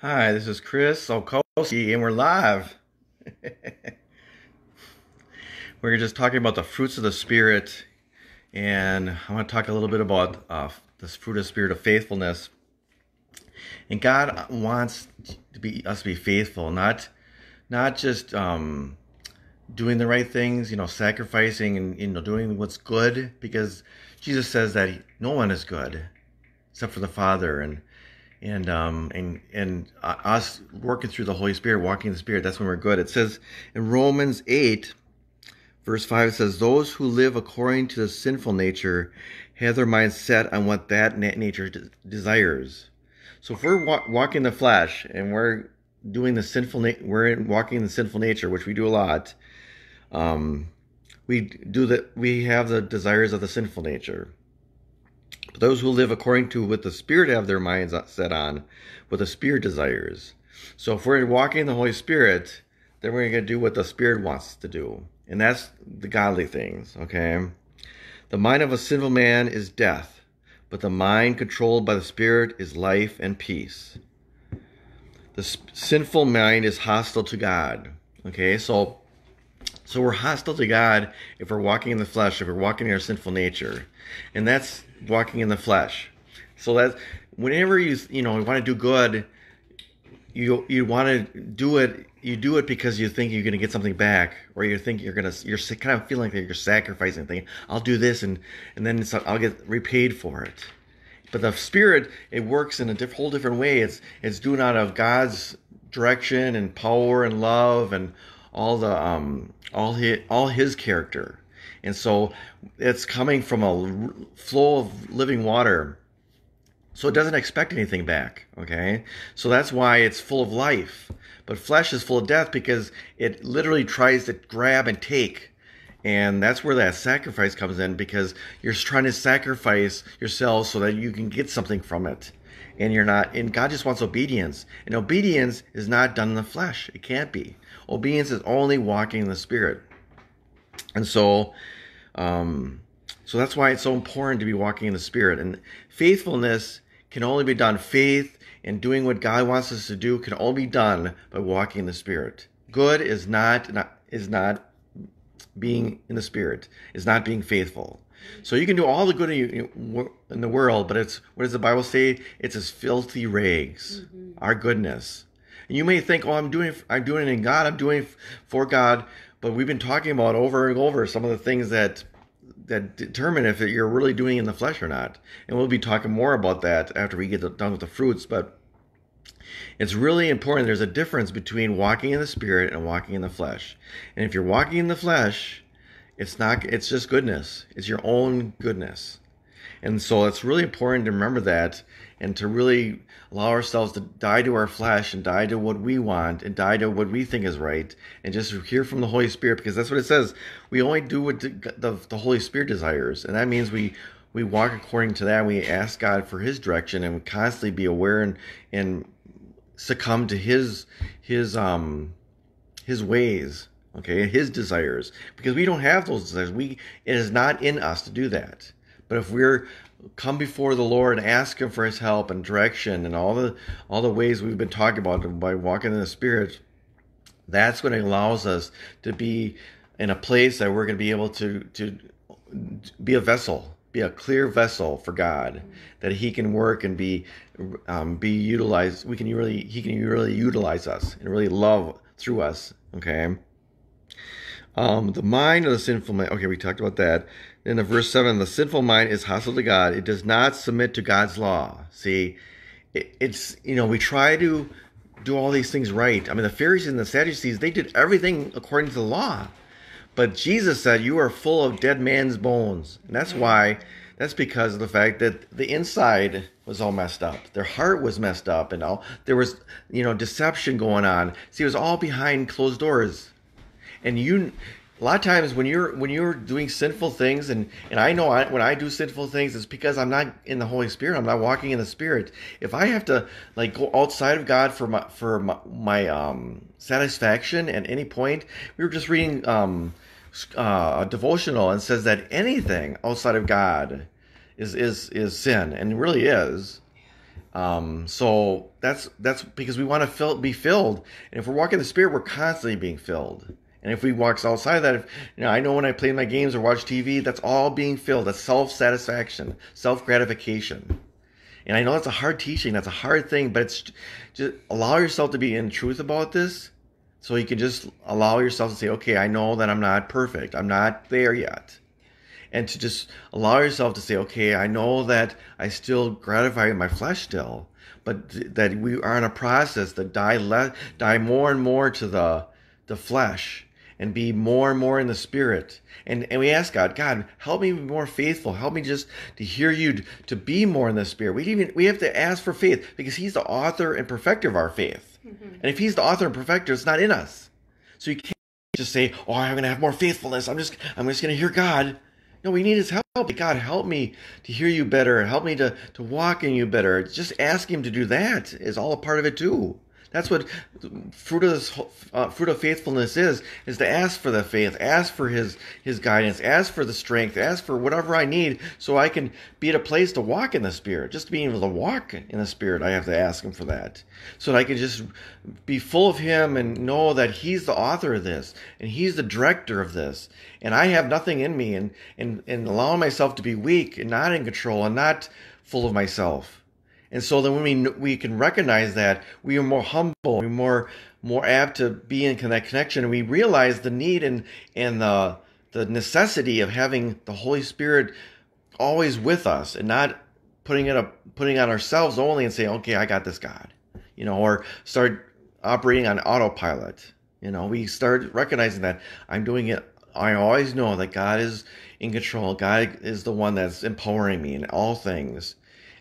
Hi, this is Chris Olkowski, and we're live. we're just talking about the fruits of the Spirit, and I want to talk a little bit about uh, this fruit of Spirit of faithfulness. And God wants to be us to be faithful, not not just um, doing the right things, you know, sacrificing and you know doing what's good, because Jesus says that no one is good except for the Father, and and um and and uh, us working through the Holy Spirit, walking in the Spirit, that's when we're good. It says in Romans eight, verse five, it says, "Those who live according to the sinful nature have their minds set on what that nature de- desires." So if we're wa- walking the flesh and we're doing the sinful, na- we're walking the sinful nature, which we do a lot. Um, we do that. We have the desires of the sinful nature. But those who live according to what the Spirit have their minds set on, what the Spirit desires. So if we're walking in the Holy Spirit, then we're going to do what the Spirit wants to do. And that's the godly things, okay? The mind of a sinful man is death, but the mind controlled by the Spirit is life and peace. The sinful mind is hostile to God, okay? So so we're hostile to God if we're walking in the flesh, if we're walking in our sinful nature. And that's walking in the flesh. So that whenever you you know you want to do good, you you want to do it. You do it because you think you're going to get something back, or you think you're going to. You're kind of feeling like you're sacrificing. thing. I'll do this, and and then I'll get repaid for it. But the spirit, it works in a diff- whole different way. It's it's doing out of God's direction and power and love and all the um all his all his character and so it's coming from a flow of living water. So it doesn't expect anything back okay? So that's why it's full of life. But flesh is full of death because it literally tries to grab and take. And that's where that sacrifice comes in because you're trying to sacrifice yourself so that you can get something from it. And you're not and god just wants obedience. And obedience is not done in the flesh. It can't be. Obedience is only walking in the spirit and so um so that's why it's so important to be walking in the spirit and faithfulness can only be done faith and doing what god wants us to do can only be done by walking in the spirit good is not, not is not being in the spirit is not being faithful so you can do all the good in the world, but it's what does the Bible say? It's as filthy rags. Mm-hmm. Our goodness. And you may think, "Oh, I'm doing, I'm doing it in God. I'm doing it for God." But we've been talking about over and over some of the things that that determine if you're really doing in the flesh or not. And we'll be talking more about that after we get done with the fruits. But it's really important. There's a difference between walking in the spirit and walking in the flesh. And if you're walking in the flesh, it's not, it's just goodness. It's your own goodness. And so it's really important to remember that and to really allow ourselves to die to our flesh and die to what we want and die to what we think is right and just hear from the Holy Spirit because that's what it says. We only do what the, the, Holy Spirit desires. And that means we, we walk according to that. We ask God for his direction and constantly be aware and, and succumb to his, his, um, his ways okay his desires because we don't have those desires we it is not in us to do that but if we're come before the lord and ask him for his help and direction and all the all the ways we've been talking about by walking in the spirit that's what allows us to be in a place that we're going to be able to to be a vessel be a clear vessel for god that he can work and be um, be utilized we can really he can really utilize us and really love through us okay um, the mind of the sinful mind. Okay, we talked about that. Then the verse seven, the sinful mind is hostile to God. It does not submit to God's law. See, it, it's you know we try to do all these things right. I mean, the Pharisees and the Sadducees they did everything according to the law, but Jesus said, "You are full of dead man's bones," and that's why. That's because of the fact that the inside was all messed up. Their heart was messed up, and all there was, you know, deception going on. See, it was all behind closed doors and you a lot of times when you're when you're doing sinful things and and i know I, when i do sinful things it's because i'm not in the holy spirit. I'm not walking in the spirit. If i have to like go outside of god for my for my, my um satisfaction at any point we were just reading um uh, a devotional and says that anything outside of god is is is sin and really is. Um, so that's that's because we want to fill, be filled, and if we're walking the Spirit, we're constantly being filled. And if we walk outside of that, if, you know, I know when I play my games or watch TV, that's all being filled. That's self satisfaction, self gratification. And I know that's a hard teaching. That's a hard thing, but it's just allow yourself to be in truth about this, so you can just allow yourself to say, okay, I know that I'm not perfect. I'm not there yet and to just allow yourself to say, okay, I know that I still gratify my flesh still, but th- that we are in a process that die less, die more and more to the the flesh and be more and more in the spirit. And and we ask God, God, help me be more faithful. Help me just to hear you, to, to be more in the spirit. We even we have to ask for faith because He's the author and perfecter of our faith. Mm-hmm. And if He's the author and perfecter, it's not in us. So you can't just say, "Oh, I'm going to have more faithfulness. I'm just I'm just going to hear God." No, we need his help. God, help me to hear you better. Help me to, to walk in you better. Just ask him to do that is all a part of it too. That's what fruit of this, uh, fruit of faithfulness is: is to ask for the faith, ask for His His guidance, ask for the strength, ask for whatever I need, so I can be at a place to walk in the Spirit. Just being able to walk in the Spirit, I have to ask Him for that, so that I can just be full of Him and know that He's the author of this and He's the director of this, and I have nothing in me, and and and allowing myself to be weak and not in control and not full of myself. And so then when we we can recognize that, we are more humble, we're more more apt to be in that connection, and we realize the need and and the the necessity of having the Holy Spirit always with us, and not putting it up putting on ourselves only and saying, okay, I got this, God, you know, or start operating on autopilot. You know, we start recognizing that I'm doing it. I always know that God is in control. God is the one that's empowering me in all things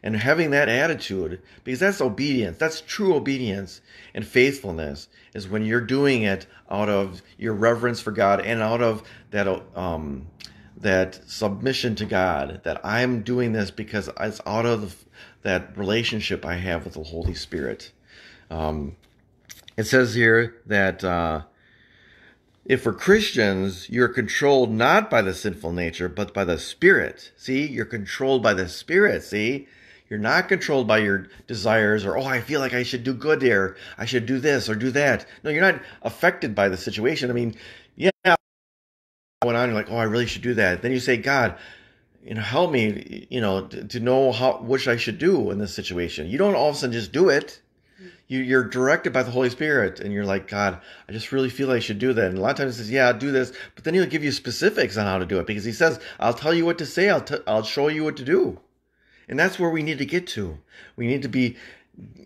and having that attitude because that's obedience that's true obedience and faithfulness is when you're doing it out of your reverence for god and out of that um that submission to god that i'm doing this because it's out of that relationship i have with the holy spirit um it says here that uh if for Christians, you're controlled not by the sinful nature, but by the Spirit. See, you're controlled by the Spirit. See, you're not controlled by your desires or, oh, I feel like I should do good there. I should do this or do that. No, you're not affected by the situation. I mean, yeah, going on, you're like, oh, I really should do that. Then you say, God, you know, help me, you know, to, to know how, which I should do in this situation. You don't all of a sudden just do it. Mm-hmm. You, you're directed by the Holy Spirit, and you're like, God, I just really feel I should do that. And a lot of times He says, Yeah, do this, but then He'll give you specifics on how to do it because He says, I'll tell you what to say, I'll, t- I'll show you what to do. And that's where we need to get to. We need to be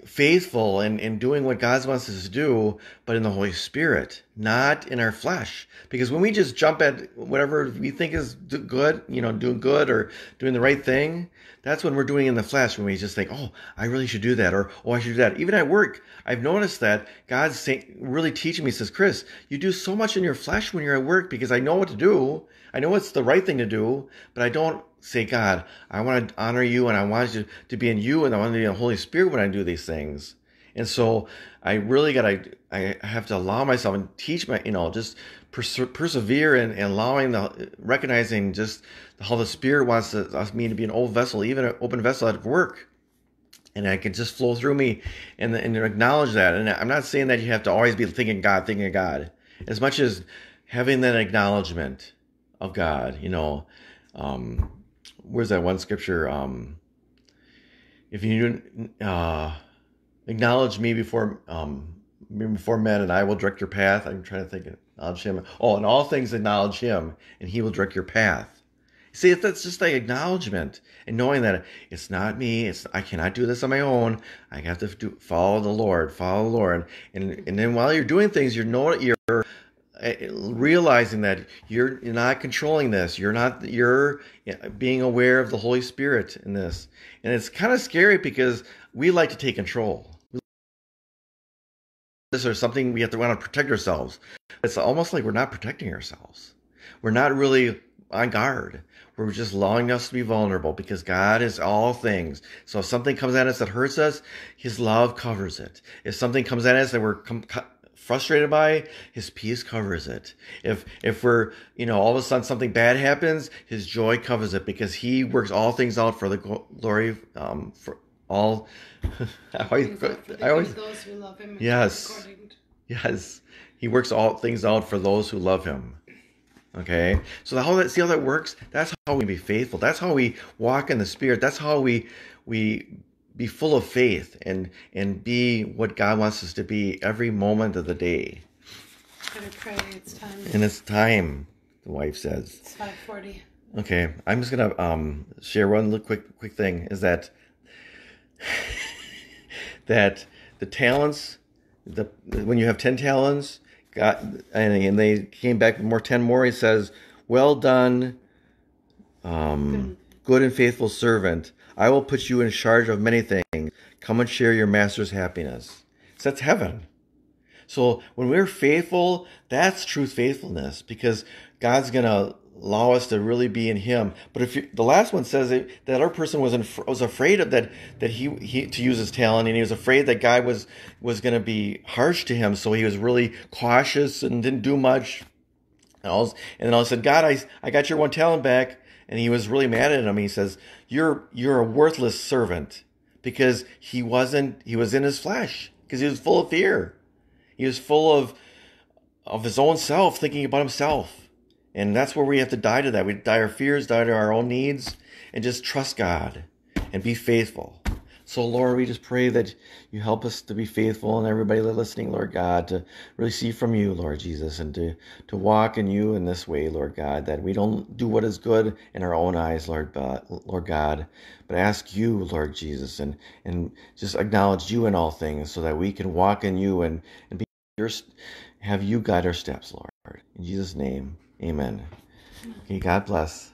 faithful in, in doing what God wants us to do, but in the Holy Spirit, not in our flesh. Because when we just jump at whatever we think is good, you know, doing good or doing the right thing, that's when we're doing in the flesh, when we just think, oh, I really should do that, or oh, I should do that. Even at work, I've noticed that God's saying, really teaching me, says, Chris, you do so much in your flesh when you're at work because I know what to do. I know it's the right thing to do, but I don't say, God, I want to honor you and I want you to be in you and I want to be in the Holy Spirit when I do these things. And so I really got to, I have to allow myself and teach my, you know, just perse- persevere and, allowing the, recognizing just how the Spirit wants to, us, me to be an old vessel, even an open vessel at work. And I can just flow through me and, and acknowledge that. And I'm not saying that you have to always be thinking God, thinking God, as much as having that acknowledgement of God, you know, um, where's that one scripture? Um, if you uh, acknowledge me before um, before men, and I will direct your path. I'm trying to think. Acknowledge him. Oh, in all things acknowledge him, and he will direct your path. See, that's just like acknowledgement and knowing that it's not me. It's I cannot do this on my own. I have to do, follow the Lord, follow the Lord, and and then while you're doing things, you're know you're eh, eh, realizing that you're, you're not controlling this you're not you're eh, being aware of the holy spirit in this and it's kind of scary because we like to take control this or something we have to want to protect ourselves it's almost like we're not protecting ourselves we're not really on guard we're just allowing us to be vulnerable because God is all things. So if something comes at us that hurts us, His love covers it. If something comes at us that we're com- frustrated by, his peace covers it. If if we're, you know, all of a sudden something bad happens, his joy covers it because he works all things out for the glory um, for all. I always, I always those who love him. Yes. to- Yes, He works all things out for those who love Him. Okay, so how that see how that works? That's how we be faithful. That's how we walk in the Spirit. That's how we we be full of faith and and be what God wants us to be every moment of the day. Pray. It's time. And it's time, the wife says. It's five forty. Okay, I'm just gonna um, share one little quick quick thing. Is that that the talents, the when you have ten talents, got and, and they came back with more ten more. He says, "Well done, um, good and faithful servant. I will put you in charge of many things. Come and share your master's happiness." So that's heaven. So when we're faithful, that's true faithfulness because God's gonna allow us to really be in Him. But if you, the last one says that, that our person was in, was afraid of that that he, he to use his talent, and he was afraid that God was was gonna be harsh to him, so he was really cautious and didn't do much. And, all, and then I said, God, I I got your one talent back, and he was really mad at him. He says, You're you're a worthless servant because he wasn't he was in his flesh because he was full of fear. He was full of of his own self, thinking about himself. And that's where we have to die to that. We die our fears, die to our own needs, and just trust God and be faithful. So, Lord, we just pray that you help us to be faithful and everybody listening, Lord God, to really see from you, Lord Jesus, and to, to walk in you in this way, Lord God, that we don't do what is good in our own eyes, Lord, but, Lord God, but ask you, Lord Jesus, and, and just acknowledge you in all things so that we can walk in you and, and be your, have you guide our steps, Lord. In Jesus' name, amen. Okay, God bless.